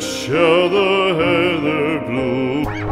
shall the heather bloom.